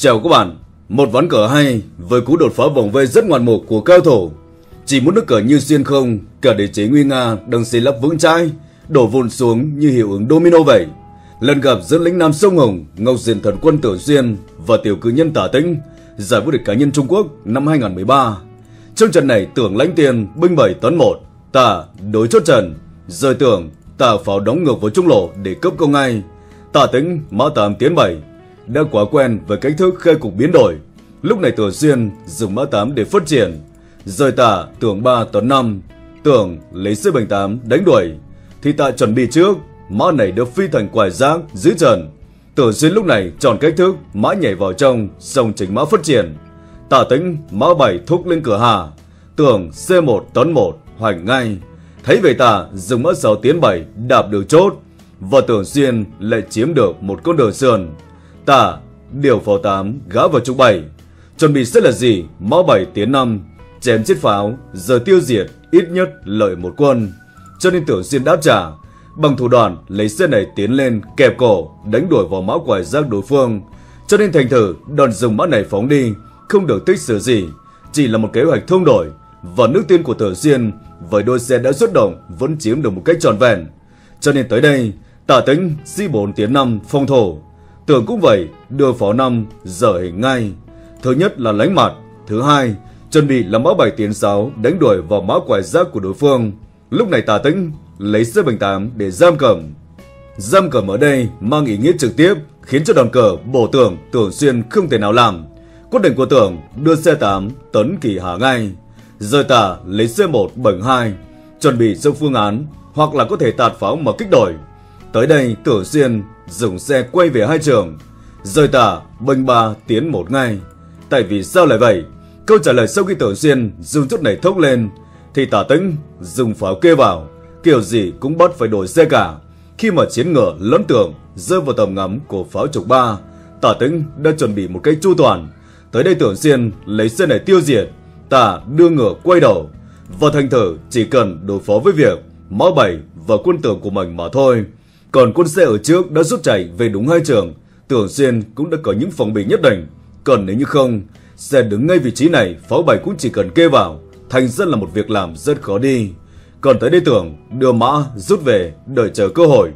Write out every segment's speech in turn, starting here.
Chào các bạn, một ván cờ hay với cú đột phá vòng vây rất ngoạn mục của cao thủ. Chỉ một nước cờ như xuyên không, cả đế chế nguy nga đang xây lắp vững chãi, đổ vụn xuống như hiệu ứng domino vậy. Lần gặp giữa lính Nam Sông Hồng, Ngọc Diền Thần Quân Tử Xuyên và tiểu cử nhân Tả Tĩnh, giải vô địch cá nhân Trung Quốc năm 2013. Trong trận này tưởng lãnh tiền binh 7 tấn 1, tả đối chốt trận, rời tưởng tả pháo đóng ngược vào trung lộ để cấp công ngay. Tả Tĩnh mã 8 tiến 7, đã quá quen với cách thức khai cục biến đổi. Lúc này Tử Xuyên dùng mã 8 để phát triển, rời tả tưởng 3 tấn 5, tưởng lấy C78 đánh đuổi, thì tạ chuẩn bị trước, mã này được phi thành quải giác giữ trần. Tử Xuyên lúc này chọn cách thức mã nhảy vào trong, xong chính mã phát triển. Tả tính mã 7 thúc lên cửa hà, tưởng C1 tấn 1 hoành ngay. Thấy về tả dùng mã 6 tiến 7 đạp được chốt, và tưởng xuyên lại chiếm được một con đường sườn. Tả điều pháo 8 gã vào trục 7. Chuẩn bị sẽ là gì? Mã 7 tiến 5, chém chết pháo, giờ tiêu diệt ít nhất lợi một quân. Cho nên tưởng xuyên đáp trả, bằng thủ đoạn lấy xe này tiến lên kẹp cổ đánh đuổi vào mã quải giác đối phương. Cho nên thành thử đòn dùng mã này phóng đi, không được tích sửa gì, chỉ là một kế hoạch thông đổi và nước tiên của Tử Xuyên với đôi xe đã xuất động vẫn chiếm được một cách tròn vẹn. Cho nên tới đây, tả tính C4 tiến 5 phong thổ. Tưởng cũng vậy, đưa phó năm dở hình ngay. Thứ nhất là lánh mặt, thứ hai chuẩn bị là mã 7 tiến 6 đánh đuổi vào mã quải giác của đối phương. Lúc này tà tĩnh lấy C78 để giam cầm. Giam cầm ở đây mang ý nghĩa trực tiếp khiến cho đòn cờ bổ tưởng tưởng xuyên không thể nào làm. Quyết định của tưởng đưa C8 tấn kỳ hạ ngay. Rời tả lấy C1 bẩn 2 chuẩn bị trong phương án hoặc là có thể tạt pháo mà kích đổi. Tới đây tưởng xuyên dùng xe quay về hai trường. Rời tả bênh ba tiến một ngay. Tại vì sao lại vậy? Câu trả lời sau khi tưởng xuyên dùng chút này thốc lên thì tả tính dùng pháo kê vào. Kiểu gì cũng bắt phải đổi xe cả. Khi mà chiến ngựa lẫn tưởng rơi vào tầm ngắm của pháo trục ba, tả tính đã chuẩn bị một cách chu toàn. Tới đây tưởng xuyên lấy xe này tiêu diệt, tả đưa ngựa quay đầu. Và thành thử chỉ cần đối phó với việc mã bảy và quân tưởng của mình mà thôi. Còn quân xe ở trước đã rút chạy về đúng hai trường, tưởng xuyên cũng đã có những phòng bị nhất định. Còn nếu như không, xe đứng ngay vị trí này, pháo bảy cũng chỉ cần kê vào, thành ra là một việc làm rất khó đi. Còn tới đây tưởng đưa mã rút về đợi chờ cơ hội.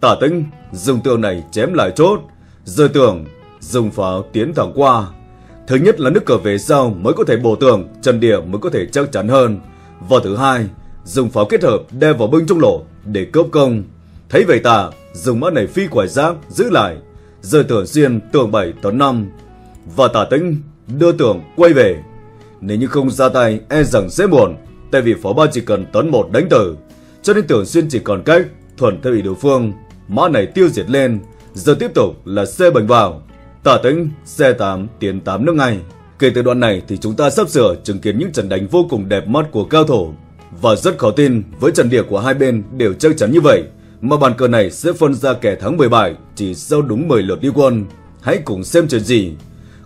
Tả tính dùng tường này chém lại chốt, rồi tưởng dùng pháo tiến thẳng qua. Thứ nhất là nước cờ về sau mới có thể bổ tường, chân địa mới có thể chắc chắn hơn. Và thứ hai, dùng pháo kết hợp đeo vào bưng trung lộ để cướp công. Thấy vậy ta dùng mã này phi quải giáp giữ lại, rồi tưởng xuyên tường 7 tấn 5. Và tả tính đưa tưởng quay về. Nếu như không ra tay e rằng sẽ buồn, tại vì phó ba chỉ cần tấn một đánh tử, cho nên tưởng xuyên chỉ còn cách thuần theo ý đối phương. Mã này tiêu diệt lên, giờ tiếp tục là xe bành vào. Tả tính xe 8 tiến 8 nước ngay. Kể từ đoạn này thì chúng ta sắp sửa chứng kiến những trận đánh vô cùng đẹp mắt của cao thủ. Và rất khó tin với trận địa của hai bên đều chắc chắn như vậy mà bàn cờ này sẽ phân ra kẻ thắng 17 chỉ sau đúng 10 lượt đi quân. Hãy cùng xem chuyện gì.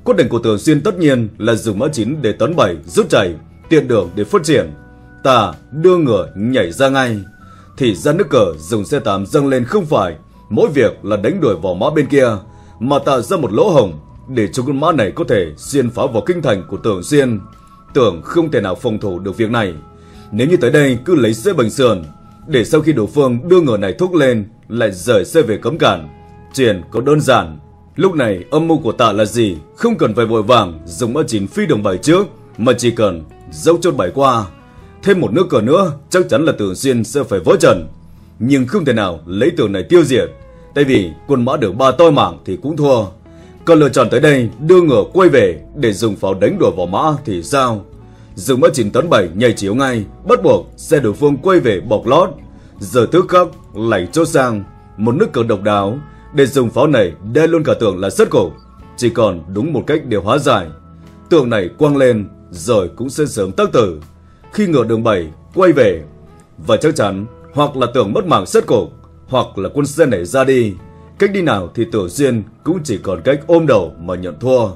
Quyết định của Tường Xuyên tất nhiên là dùng mã 9 để tấn 7 rút chảy, tiện đường để phát triển. Ta đưa ngựa nhảy ra ngay. Thì ra nước cờ dùng xe 8 dâng lên không phải mỗi việc là đánh đuổi vào mã bên kia mà tạo ra một lỗ hổng để cho con mã này có thể xuyên phá vào kinh thành của Tưởng Xuyên. Tưởng không thể nào phòng thủ được việc này. Nếu như tới đây cứ lấy xe bình sườn để sau khi đối phương đưa ngựa này thúc lên, lại rời xe về cấm cản. Chuyện có đơn giản. Lúc này âm mưu của tạ là gì? Không cần phải vội vàng dùng mã chín phi đồng bảy trước, mà chỉ cần dấu chốt bảy qua. Thêm một nước cờ nữa, chắc chắn là Tưởng Xuyên sẽ phải vỡ trận. Nhưng không thể nào lấy tường này tiêu diệt. Tại vì quân mã được ba toi mảng thì cũng thua. Còn lựa chọn tới đây, đưa ngựa quay về để dùng pháo đánh đuổi vào mã thì sao? Dùng mã 9 tấn 7 nhảy chiếu ngay, bắt buộc xe đối phương quay về bọc lót. Giờ thứ khắc lẩy chốt sang một nước cờ độc đáo để dùng pháo này đe luôn cả tường là rất cổ. Chỉ còn đúng một cách để hóa giải. Tường này quăng lên rồi cũng sẽ sớm tác tử. Khi ngựa đường 7 quay về và chắc chắn hoặc là tưởng mất mạng rất cổ hoặc là quân xe này ra đi. Cách đi nào thì Tiểu Duyên cũng chỉ còn cách ôm đầu mà nhận thua.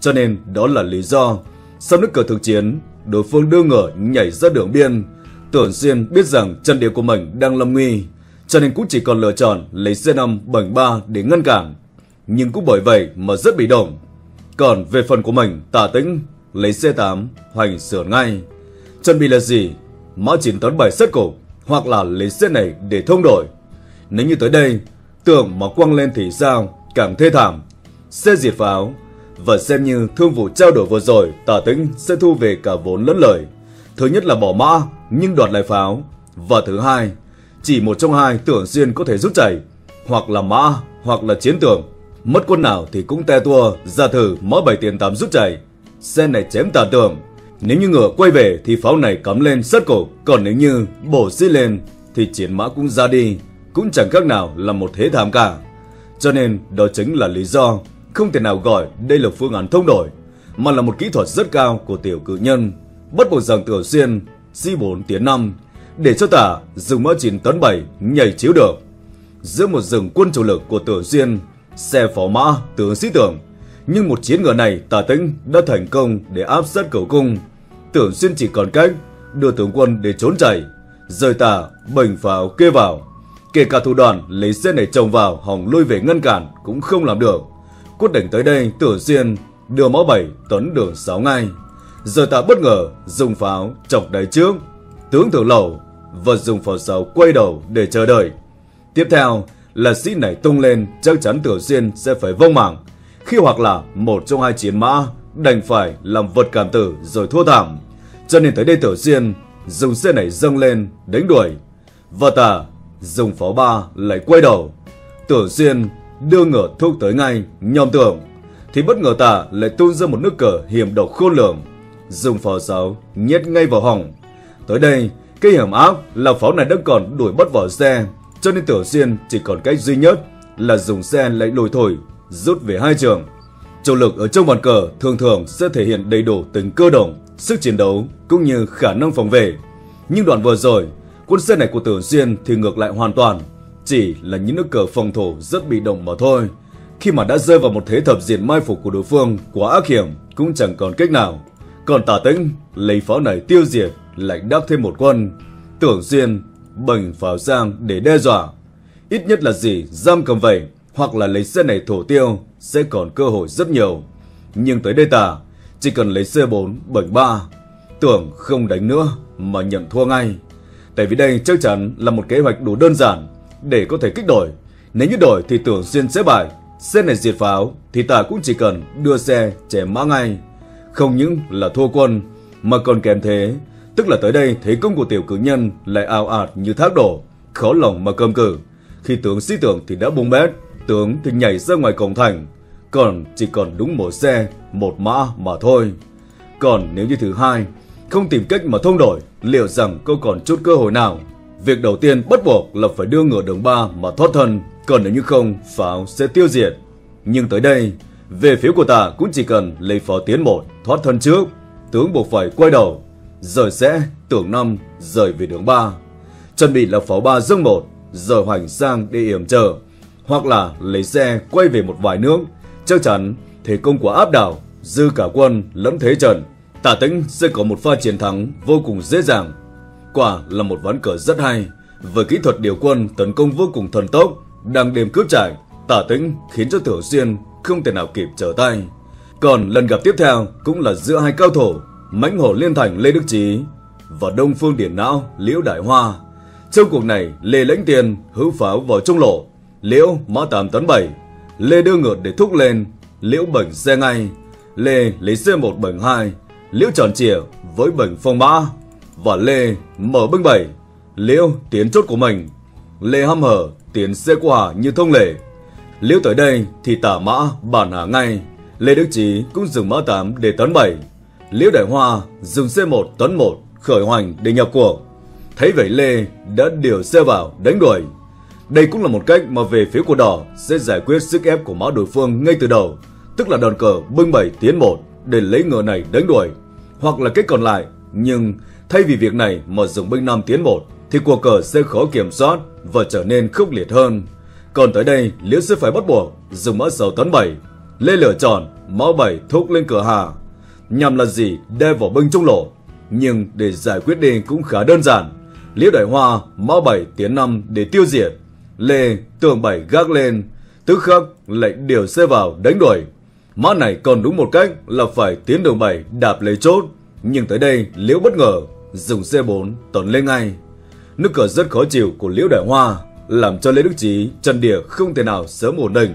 Cho nên đó là lý do sau nước cờ thực chiến, đối phương đưa ngựa nhảy ra đường biên. Tưởng Xuyên biết rằng chân địa của mình đang lâm nguy, cho nên cũng chỉ còn lựa chọn lấy C5 bằng 3 để ngăn cản. Nhưng cũng bởi vậy mà rất bị động. Còn về phần của mình, tả tĩnh, lấy C8, hoành sửa ngay. Chuẩn bị là gì? Mã 9 tấn 7 set cổ hoặc là lấy xe này để thông đổi. Nếu như tới đây, tưởng mà quăng lên thì sao, càng thê thảm. Xe diệt pháo, và xem như thương vụ trao đổi vừa rồi, tả tĩnh sẽ thu về cả vốn lẫn lời. Thứ nhất là bỏ mã, nhưng đoạt lại pháo. Và thứ hai, chỉ một trong hai tưởng xuyên có thể rút chảy, hoặc là mã, hoặc là chiến tưởng. Mất quân nào thì cũng te tua, ra thử mở bảy tiền tám rút chảy. Xe này chém tà tưởng. Nếu như ngựa quay về thì pháo này cắm lên sát cổ, còn nếu như bổ xít lên thì chiến mã cũng ra đi, cũng chẳng khác nào là một thế thảm cả. Cho nên đó chính là lý do không thể nào gọi đây là phương án thông đổi, mà là một kỹ thuật rất cao của tiểu cử nhân. Bắt buộc rằng tiểu xuyên, C4 tiến 5, để cho tả dùng mã 9 tấn 7 nhảy chiếu được. Giữa một rừng quân chủ lực của tiểu xuyên, xe phó mã, tướng sĩ tưởng, nhưng một chiến ngựa này tả tĩnh đã thành công để áp sát cầu cung. Tưởng xuyên chỉ còn cách đưa tướng quân để trốn chạy, rời tả, bình pháo kê vào. Kể cả thủ đoàn lấy xe này trồng vào hòng lui về ngăn cản cũng không làm được. Quyết định tới đây, tử diên đưa mẫu 7 tấn đường 6 ngay. Giờ tả bất ngờ dùng pháo chọc đáy trước. Tướng thượng lẩu và dùng pháo sáu quay đầu để chờ đợi. Tiếp theo là sĩ này tung lên, chắc chắn Tiểu diên sẽ phải vông mạng. Khi hoặc là một trong hai chiến mã đành phải làm vật cảm tử rồi thua thảm. Cho nên tới đây Tiểu diên dùng xe này dâng lên, đánh đuổi. Và tả dùng pháo ba lại quay đầu. Tiểu diên đưa ngựa thúc tới ngay nhòm tưởng thì bất ngờ tả lại tuôn ra một nước cờ hiểm độc khôn lường dùng pháo sáu nhét ngay vào họng tới đây cái hiểm ác là pháo này đã còn đuổi bắt vào xe cho nên Tiểu Xuyên chỉ còn cách duy nhất là dùng xe lấy lùi thổi, rút về hai trường. Chủ lực ở trong bàn cờ thường thường sẽ thể hiện đầy đủ tính cơ động, sức chiến đấu cũng như khả năng phòng vệ. Nhưng đoạn vừa rồi, quân xe này của Tiểu Xuyên thì ngược lại hoàn toàn, chỉ là những nước cờ phòng thủ rất bị động mà thôi. Khi mà đã rơi vào một thế thập diện mai phục của đối phương quá ác hiểm cũng chẳng còn cách nào. Còn tả tĩnh, lấy pháo này tiêu diệt, lại đắc thêm một quân. Tưởng duyên bành pháo sang để đe dọa. Ít nhất là gì, giam cầm vậy, hoặc là lấy xe này thổ tiêu, sẽ còn cơ hội rất nhiều. Nhưng tới đây ta chỉ cần lấy C4 bành 3 tưởng không đánh nữa mà nhận thua ngay. Tại vì đây chắc chắn là một kế hoạch đủ đơn giản để có thể kích đổi. Nếu như đổi thì tưởng xuyên sẽ bài. Xe này diệt pháo thì ta cũng chỉ cần đưa xe chém mã ngay. Không những là thua quân mà còn kèm thế Tức là tới đây thế công của tiểu cử nhân lại ào ạt như thác đổ, khó lòng mà cầm cử. Khi tướng sĩ tưởng thì đã bung bét, tướng thì nhảy ra ngoài cổng thành, còn chỉ còn đúng một xe, một mã mà thôi. Còn nếu như thứ hai, không tìm cách mà thông đổi, liệu rằng có còn chút cơ hội nào? Việc đầu tiên bắt buộc là phải đưa ngựa đường ba mà thoát thân, còn nếu như không, pháo sẽ tiêu diệt. Nhưng tới đây, về phía của ta cũng chỉ cần lấy pháo tiến một, thoát thân trước, tướng buộc phải quay đầu rồi sẽ tưởng năm rời về đường ba. Chuẩn bị là pháo ba dâng một rồi hoành sang để yểm chờ. Hoặc là lấy xe quay về một vài nước. Chắc chắn thế công của áp đảo dư cả quân lẫn thế trận. Tả tĩnh sẽ có một pha chiến thắng vô cùng dễ dàng quả là một ván cờ rất hay. Với kỹ thuật điều quân tấn công vô cùng thần tốc đang đêm cướp trải tả tĩnh khiến cho tiểu xuyên không thể nào kịp trở tay. Còn lần gặp tiếp theo cũng là giữa hai cao thủ mãnh hổ liên thành Lê Đức Trí và Đông Phương Điển Não Liễu Đại Hoa. Trong cuộc này, Lê lãnh tiền hữu pháo vào trung lộ, Liễu mã tám tấn bảy, Lê đưa ngược để thúc lên, Liễu bẩn xe ngay, Lê lấy xe một bẩn hai, Liễu tròn chìa với bẩn phong mã và Lê mở binh bảy, Liễu tiến chốt của mình, Lê hăm hở tiến xe quả như thông lệ. Liễu tới đây thì tả mã bản hạ ngay, Lê Đức Trí cũng dừng mã 8 để tấn 7. Liễu Đại Hoa dùng C1 tấn 1 khởi hoành để nhập cuộc. Thấy vậy Lê đã điều xe vào đánh đuổi. Đây cũng là một cách mà về phía của đỏ sẽ giải quyết sức ép của mã đối phương ngay từ đầu, tức là đòn cờ bưng bảy tiến một để lấy ngựa này đánh đuổi. Hoặc là cách còn lại, nhưng thay vì việc này mà dùng binh năm tiến một thì cuộc cờ sẽ khó kiểm soát và trở nên khốc liệt hơn. Còn tới đây, Liễu sẽ phải bắt buộc dùng mã 6 tấn 7. Lê lửa tròn, mã 7 thúc lên cửa hà nhằm là gì đe vào binh trung lộ. Nhưng để giải quyết đi cũng khá đơn giản. Liễu Đại Hoa, Mã Bảy tiến năm để tiêu diệt. Lê, tường Bảy gác lên, tức khắc lại điều xe vào đánh đuổi. Mã này còn đúng một cách là phải tiến đường 7 đạp lấy chốt. Nhưng tới đây Liễu bất ngờ dùng C4 tấn lên ngay. Nước cờ rất khó chịu của Liễu Đại Hoa làm cho Lê Đức Chí chân địa không thể nào sớm ổn định.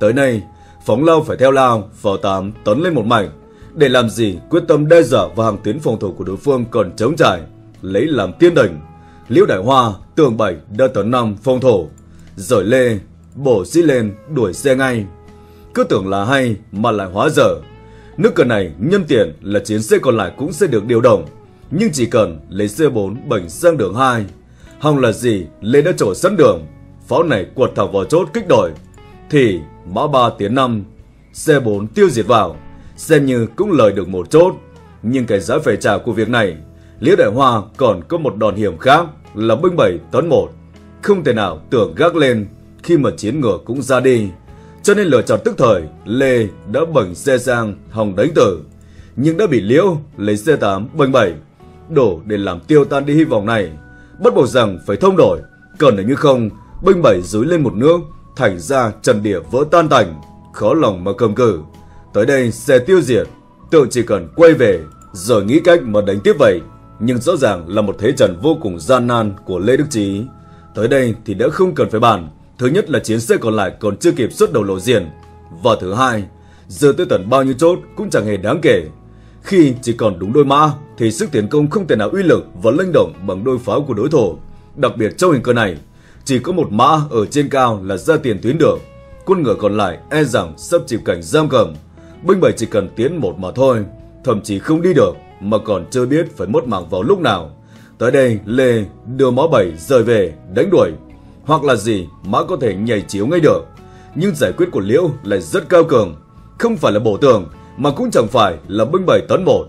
Tới nay, phóng lao phải theo lao, phò tám tấn lên một mảnh. Để làm gì quyết tâm đe dọa vào hàng tuyến phòng thủ của đối phương còn chống trải, lấy làm tiên đỉnh. Liễu Đại Hoa, tường 7 đã tấn 5 phòng thủ. Rồi Lê, bổ sĩ lên đuổi xe ngay. Cứ tưởng là hay mà lại hóa dở. Nước cờ này nhân tiện là chiến xe còn lại cũng sẽ được điều động. Nhưng chỉ cần lấy C4 bệnh sang đường 2 Hòng là gì? Lê đã trổ sẵn đường. Pháo này quật thẳng vào chốt kích đổi Thì mã 3 tiến 5 C4 tiêu diệt vào. Xem như cũng lời được một chốt. Nhưng cái giá phải trả của việc này, Liễu Đại Hoa còn có một đòn hiểm khác Là binh 7 tấn 1 Không thể nào tưởng gác lên Khi mà chiến ngựa cũng ra đi. Cho nên lựa chọn tức thời, Lê đã bẩn xe sang hòng đánh tử. Nhưng đã bị Liễu lấy C8 binh 7 Đổ để làm tiêu tan đi hy vọng này bắt buộc rằng phải thông đổi, còn nếu như không, binh bảy dưới lên một nước, thành ra trần địa vỡ tan tành, khó lòng mà cầm cử. Tới đây xe tiêu diệt, tự chỉ cần quay về, rồi nghĩ cách mà đánh tiếp vậy. Nhưng rõ ràng là một thế trận vô cùng gian nan của Lê Đức Trí. Tới đây thì đã không cần phải bàn. Thứ nhất là chiến xe còn lại còn chưa kịp xuất đầu lộ diện. Và thứ hai, giờ tới tận bao nhiêu chốt cũng chẳng hề đáng kể. Khi chỉ còn đúng đôi mã thì sức tiến công không thể nào uy lực và linh động bằng đôi pháo của đối thủ. Đặc biệt trong hình cơ này, chỉ có một mã ở trên cao là ra tiền tuyến được. Quân ngựa còn lại e rằng sắp chịu cảnh giam cầm. Binh bảy chỉ cần tiến một mà thôi, thậm chí không đi được mà còn chưa biết phải mất mạng vào lúc nào. Tới đây, Lê đưa mã bảy rời về, đánh đuổi. Hoặc là gì, mã có thể nhảy chiếu ngay được. Nhưng giải quyết của Liễu lại rất cao cường. Không phải là bổ tường, mà cũng chẳng phải là binh bảy tấn một.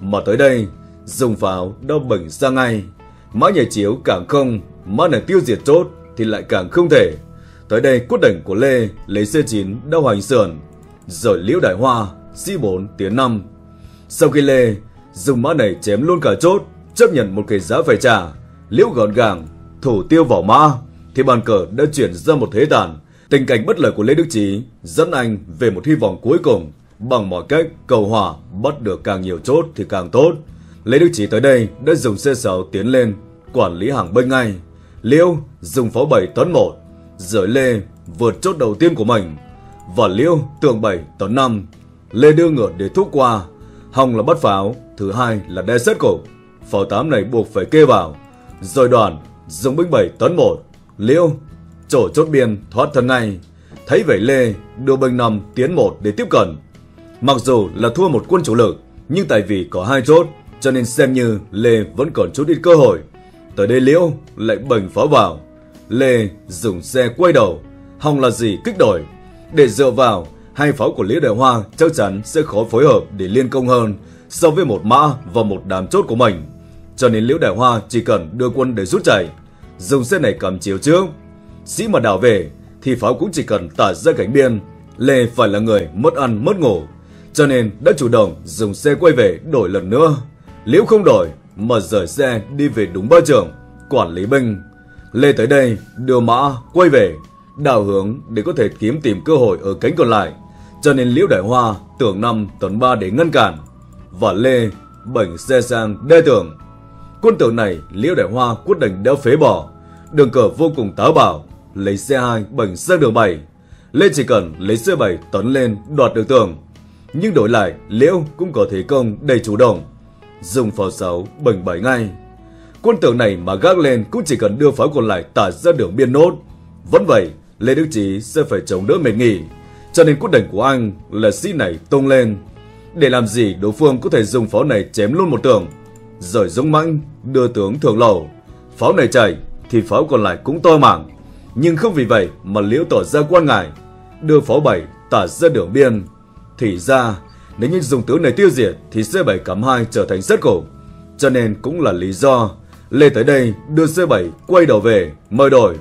Mà tới đây, dùng pháo đau bệnh ra ngay. Mã nhảy chiếu càng không, mã này tiêu diệt chốt thì lại càng không thể. Tới đây quyết định của Lê lấy C9 đau hành sườn, rồi liễu đại hoa, C4 tiến 5. Sau khi Lê dùng mã này chém luôn cả chốt, chấp nhận một cái giá phải trả, liễu gọn gàng, thủ tiêu vào mã, thì bàn cờ đã chuyển ra một thế tàn. Tình cảnh bất lợi của Lê Đức Trí dẫn anh về một hy vọng cuối cùng bằng mọi cách cầu hỏa bắt được càng nhiều chốt thì càng tốt. Lê Đức Chí tới đây đã dùng xe 6 tiến lên, quản lý hàng bên ngay. Liêu dùng pháo 7 tấn 1, rời Lê vượt chốt đầu tiên của mình. Và Liêu tường 7 tấn 5. Lê đưa ngựa để thúc qua. Hồng là bắt pháo, thứ hai là đe xét cổ. Pháo 8 này buộc phải kê vào. Rồi đoàn dùng binh 7 tấn 1. Liêu trổ chốt biên thoát thân ngay. Thấy vậy Lê đưa binh 5 tiến 1 để tiếp cận. Mặc dù là thua một quân chủ lực, nhưng tại vì có hai chốt, cho nên xem như Lê vẫn còn chút ít cơ hội. Tới đây Liễu lại bành pháo vào. Lê dùng xe quay đầu, hòng là gì kích đổi. Để dựa vào, hai pháo của Liễu Đại Hoa chắc chắn sẽ khó phối hợp để liên công hơn so với một mã và một đám chốt của mình. Cho nên Liễu Đại Hoa chỉ cần đưa quân để rút chạy, dùng xe này cầm chiếu trước. Sĩ mà đảo về thì pháo cũng chỉ cần tả ra cánh biên. Lê phải là người mất ăn mất ngủ cho nên đã chủ động dùng xe quay về đổi lần nữa. Liễu không đổi, mà rời xe đi về đúng ba trường, quản lý binh. Lê tới đây, đưa mã, quay về, đảo hướng để có thể kiếm tìm cơ hội ở cánh còn lại. Cho nên Liễu Đại Hoa tưởng năm tấn ba để ngăn cản. Và Lê bảnh xe sang đe tưởng. Quân tưởng này Liễu Đại Hoa quyết định đeo phế bỏ. Đường cờ vô cùng táo bảo, lấy xe 2 bảnh sang đường 7. Lê chỉ cần lấy xe 7 tấn lên đoạt được tường nhưng đổi lại Liễu cũng có thế công đầy chủ động, dùng pháo sáu bành bảy ngay. Quân tưởng này mà gác lên cũng chỉ cần đưa pháo còn lại tả ra đường biên nốt. Vẫn vậy, Lê Đức Chí sẽ phải chống đỡ mệt nghỉ, cho nên quyết định của anh là sĩ này tung lên. Để làm gì đối phương có thể dùng pháo này chém luôn một tường, rồi dũng mãnh đưa tướng thường lầu. Pháo này chảy thì pháo còn lại cũng to mảng, nhưng không vì vậy mà Liễu tỏ ra quan ngại, đưa pháo bảy tả ra đường biên thì ra, nếu như dùng tướng này tiêu diệt thì C7 cắm 2 trở thành rất khổ. Cho nên cũng là lý do Lê tới đây đưa C7 quay đầu về, mời đổi.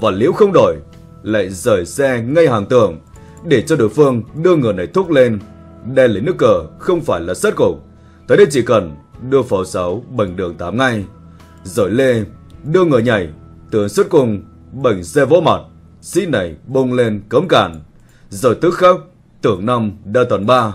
Và liễu không đổi, lại rời xe ngay hàng tường để cho đối phương đưa người này thúc lên. Đen lấy nước cờ không phải là rất cục. Tới đây chỉ cần đưa pháo 6 bằng đường 8 ngay. Rồi Lê đưa người nhảy, tướng xuất cùng bằng xe vỗ mặt. Sĩ này bông lên cấm cản. Rồi tức khắc Tưởng năm đa tuần ba.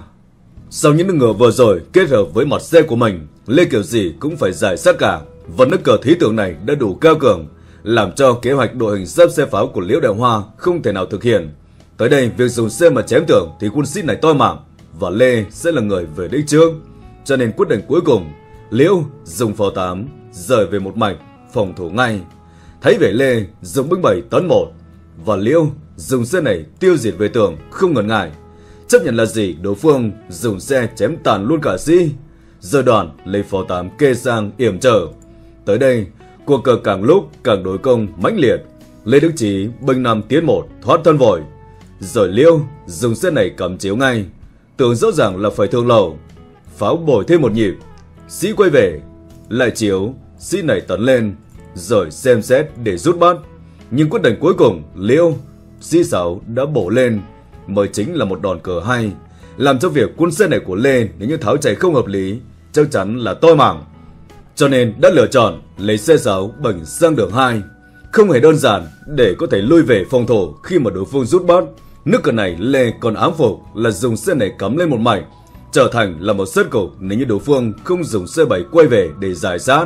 Sau những ngờ vừa rồi kết hợp với mặt xe của mình, Lê kiểu gì cũng phải giải sát cả. Và nước cờ thí tưởng này đã đủ cao cường, làm cho kế hoạch đội hình sắp xe pháo của Liễu Đại Hoa không thể nào thực hiện. Tới đây, việc dùng xe mà chém tưởng thì quân sĩ này toi mạng, và Lê sẽ là người về đích trước. Cho nên quyết định cuối cùng, Liễu dùng pháo 8 rời về một mạch, phòng thủ ngay. Thấy về Lê dùng binh 7 tấn 1, và Liễu dùng xe này tiêu diệt về tường không ngần ngại. Chấp nhận là gì đối phương dùng xe chém tàn luôn cả sĩ. Giờ đoàn lấy pháo tám kê sang yểm trở. Tới đây, cuộc cờ càng lúc càng đối công mãnh liệt. Lê Đức Chí binh Nam tiến một thoát thân vội. Rồi Liêu dùng xe này cầm chiếu ngay. Tưởng rõ ràng là phải thương lầu. Pháo bồi thêm một nhịp. Sĩ quay về. Lại chiếu. Sĩ này tấn lên. Rồi xem xét để rút bắt. Nhưng quyết định cuối cùng Liêu Sĩ sáu đã bổ lên. Mới chính là một đòn cờ hay. Làm cho việc quân xe này của Lê nếu như tháo chạy không hợp lý chắc chắn là tôi mảng. Cho nên đã lựa chọn lấy xe 6 bằng sang đường 2. Không hề đơn giản để có thể lui về phòng thủ khi mà đối phương rút bắt. Nước cờ này Lê còn ám phục là dùng xe này cắm lên một mảnh, trở thành là một sất cục nếu như đối phương không dùng xe 7 quay về để giải sát.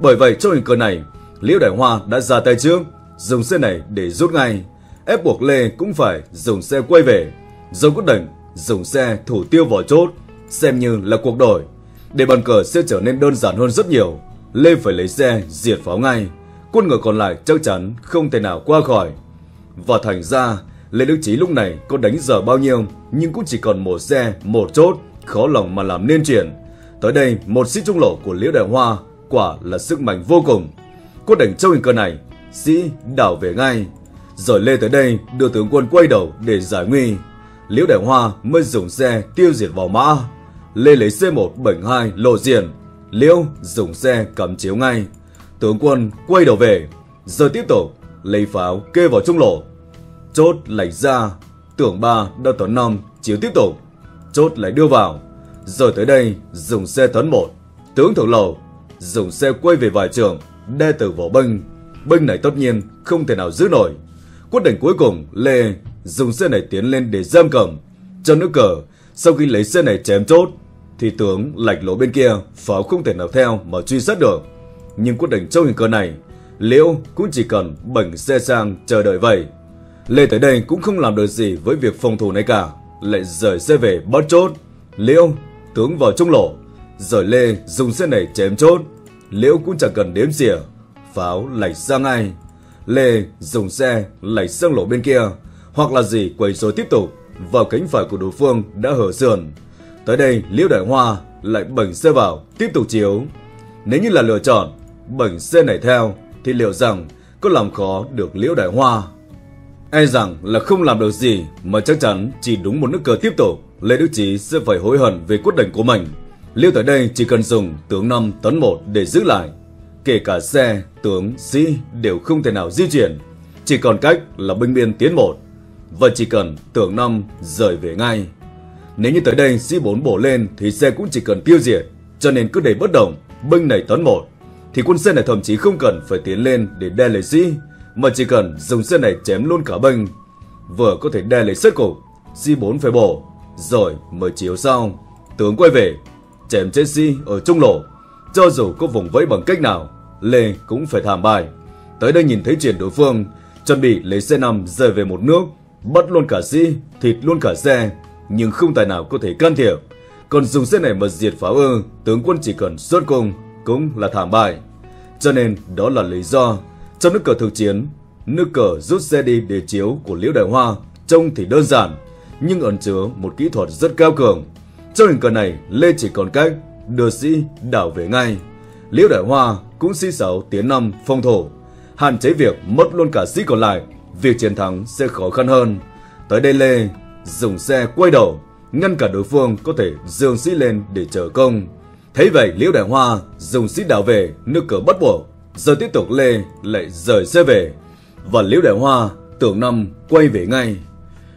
Bởi vậy trong hình cờ này, Liễu Đại Hoa đã ra tay trước, dùng xe này để rút ngay. Ép buộc Lê cũng phải dùng xe quay về. Do quyết định dùng xe thủ tiêu vỏ chốt, xem như là cuộc đổi. Để bàn cờ sẽ trở nên đơn giản hơn rất nhiều, Lê phải lấy xe diệt pháo ngay. Quân ngựa còn lại chắc chắn không thể nào qua khỏi. Và thành ra, Lê Đức Chí lúc này có đánh giờ bao nhiêu, nhưng cũng chỉ còn một xe, một chốt, khó lòng mà làm nên chuyện. Tới đây, một sĩ trung lộ của Liễu Đại Hoa quả là sức mạnh vô cùng. Quyết đánh trong hình cơ này, sĩ đảo về ngay. Rồi Lê tới đây, đưa tướng quân quay đầu để giải nguy. Liễu Đại Hoa mới dùng xe tiêu diệt vào mã. Lê lấy C1 bệnh 2 lộ diện. Liễu dùng xe cắm chiếu ngay. Tướng quân quay đầu về. Giờ tiếp tục, lấy pháo kê vào trung lộ. Chốt lạch ra. Tưởng 3 đợt tấn 5 chiếu tiếp tục. Chốt lại đưa vào. Rồi tới đây, dùng xe tấn 1. Tướng thượng lầu, dùng xe quay về vài trường, đe từ vỏ binh. Binh này tất nhiên không thể nào giữ nổi. Quyết định cuối cùng Lê dùng xe này tiến lên để giam cầm. Cho nước cờ, sau khi lấy xe này chém chốt, thì tướng lạch lỗ bên kia pháo không thể nào theo mà truy sát được. Nhưng quyết định trong hình cờ này, Liễu cũng chỉ cần bảnh xe sang chờ đợi vậy. Lê tới đây cũng không làm được gì với việc phòng thủ này cả, lại rời xe về bắt chốt. Liễu tướng vào trung lộ, rồi Lê dùng xe này chém chốt. Liễu cũng chẳng cần đếm xỉa, pháo lạch ra ngay. Lê dùng xe lẩy sang lỗ bên kia, hoặc là gì quấy rối tiếp tục vào cánh phải của đối phương đã hở sườn. Tới đây Liễu Đại Hoa lại bẩn xe vào tiếp tục chiếu. Nếu như là lựa chọn bẩn xe này theo thì liệu rằng có làm khó được Liễu Đại Hoa? E rằng là không làm được gì mà chắc chắn chỉ đúng một nước cờ tiếp tục Lê Đức Chí sẽ phải hối hận về quyết định của mình. Liêu tới đây chỉ cần dùng tướng 5 tấn 1 để giữ lại. Kể cả xe, tướng, sĩ đều không thể nào di chuyển. Chỉ còn cách là binh biên tiến một và chỉ cần tưởng năm rời về ngay. Nếu như tới đây sĩ 4 bổ lên thì xe cũng chỉ cần tiêu diệt, cho nên cứ để bất động, binh này tấn một thì quân xe này thậm chí không cần phải tiến lên để đe lấy sĩ, mà chỉ cần dùng xe này chém luôn cả binh. Vừa có thể đe lấy sức cục, sĩ 4 phải bổ, rồi mới chiếu sau. Tướng quay về, chém chết sĩ ở trung lộ, cho dù có vùng vẫy bằng cách nào, Lê cũng phải thảm bại. Tới đây nhìn thấy chuyện đối phương, chuẩn bị lấy xe nằm rời về một nước, bắt luôn cả sĩ, thịt luôn cả xe, nhưng không tài nào có thể can thiệp. Còn dùng xe này mà diệt pháo ư, tướng quân chỉ cần xuất cung cũng là thảm bại. Cho nên đó là lý do trong nước cờ thực chiến, nước cờ rút xe đi để chiếu của Liễu Đại Hoa trông thì đơn giản, nhưng ẩn chứa một kỹ thuật rất cao cường. Trong hình cờ này, Lê chỉ còn cách đưa sĩ đảo về ngay. Liễu Đại Hoa cũng sĩ sáu tiến năm phong thổ, hạn chế việc mất luôn cả sĩ còn lại, việc chiến thắng sẽ khó khăn hơn. Tới đây Lê dùng xe quay đầu, ngăn cả đối phương có thể dường sĩ lên để chờ công. Thấy vậy Liễu Đại Hoa dùng sĩ đảo về, nước cờ bắt buộc, giờ tiếp tục Lê lại rời xe về. Và Liễu Đại Hoa tưởng năm quay về ngay.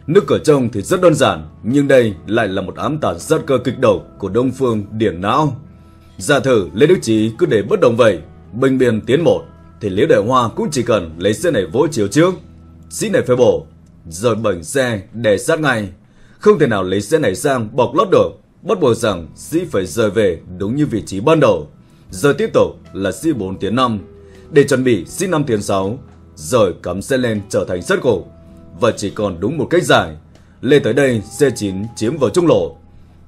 Nước cờ trông thì rất đơn giản, nhưng đây lại là một ám tàn sát cơ kịch độc của Đông Phương Điển Não. Giả thử Lê Đức Chí cứ để bất động vậy, bình biên tiến một, thì Liễu Đại Hoa cũng chỉ cần lấy xe này vỗ chiều trước. Sĩ này phải bổ, rồi bẩn xe để sát ngay. Không thể nào lấy xe này sang bọc lót được. Bắt buộc rằng sĩ phải rời về đúng như vị trí ban đầu. Giờ tiếp tục là sĩ 4 tiến 5 để chuẩn bị sĩ 5 tiến 6 rồi cắm xe lên trở thành sắt cổ. Và chỉ còn đúng một cách giải. Lên tới đây xe 9 chiếm vào trung lộ.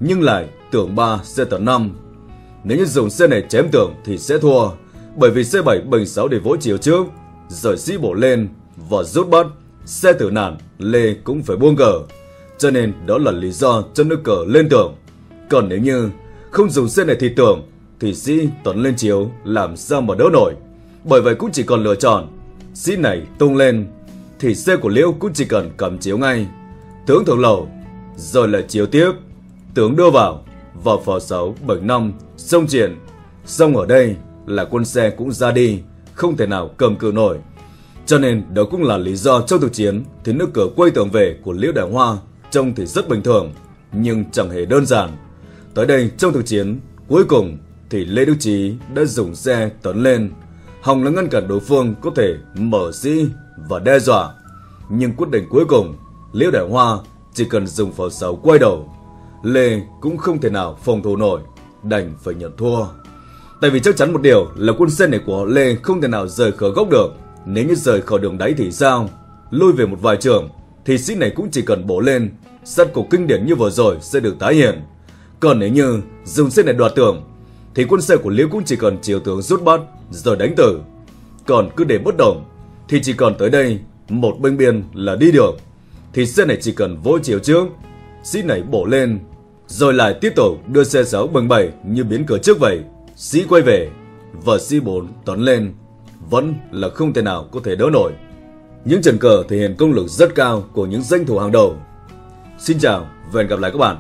Nhưng lại tưởng 3 xe tận 5. Nếu như dùng xe này chém tường thì sẽ thua. Bởi vì C7 bình 6 để vỗ chiều trước. Rồi sĩ bổ lên và rút bắt. Xe tử nạn, Lê cũng phải buông cờ. Cho nên đó là lý do cho nước cờ lên tường. Còn nếu như không dùng xe này thì tường, thì sĩ tuấn lên chiếu làm sao mà đỡ nổi. Bởi vậy cũng chỉ còn lựa chọn, sĩ này tung lên, thì xe của Liễu cũng chỉ cần cầm chiếu ngay. Tướng thượng lầu, rồi lại chiếu tiếp. Tướng đưa vào và phò 6 7 năm sông triển. Xong ở đây là quân xe cũng ra đi, không thể nào cầm cự nổi. Cho nên đó cũng là lý do trong thực chiến thì nước cờ quay tưởng về của Liễu Đại Hoa trông thì rất bình thường, nhưng chẳng hề đơn giản. Tới đây trong thực chiến, cuối cùng thì Lê Đức Trí đã dùng xe tấn lên, hòng là ngăn cản đối phương có thể mở sĩ và đe dọa. Nhưng quyết định cuối cùng, Liễu Đại Hoa chỉ cần dùng pháo sáu quay đầu, Lê cũng không thể nào phòng thủ nổi, đành phải nhận thua. Tại vì chắc chắn một điều là quân xe này của họ Lê không thể nào rời khỏi góc được. Nếu như rời khỏi đường đáy thì sao? Lui về một vài trường thì sĩ này cũng chỉ cần bổ lên, sắt cổ kinh điển như vừa rồi sẽ được tái hiện. Còn nếu như dùng xe này đoạt tưởng, thì quân xe của Liễu cũng chỉ cần chiều tướng rút bắt rồi đánh tử. Còn cứ để bất động, thì chỉ còn tới đây một bên biên là đi được. Thì xe này chỉ cần vỗ chiều trước, sĩ này bổ lên, rồi lại tiếp tục đưa xe 6 bằng 7 như biến cửa trước vậy. Sĩ quay về, và sĩ 4 tấn lên, vẫn là không thể nào có thể đỡ nổi. Những trận cờ thể hiện công lực rất cao của những danh thủ hàng đầu. Xin chào và hẹn gặp lại các bạn